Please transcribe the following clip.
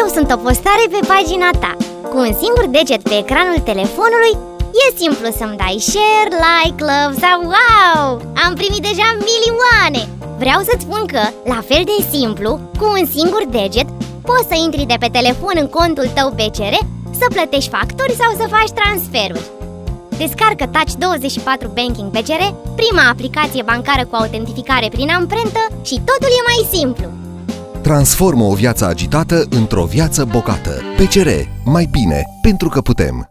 Eu sunt o postare pe pagina ta Cu un singur deget pe ecranul telefonului E simplu să-mi dai share, like, love sau wow! Am primit deja milioane! Vreau să-ți spun că, la fel de simplu, cu un singur deget, poți să intri de pe telefon în contul tău BCR, să plătești facturi sau să faci transferuri. Descarcă Touch 24 Banking BCR, prima aplicație bancară cu autentificare prin amprentă și totul e mai simplu. Transformă o viață agitată într-o viață bogată. PCR. Mai bine, pentru că putem.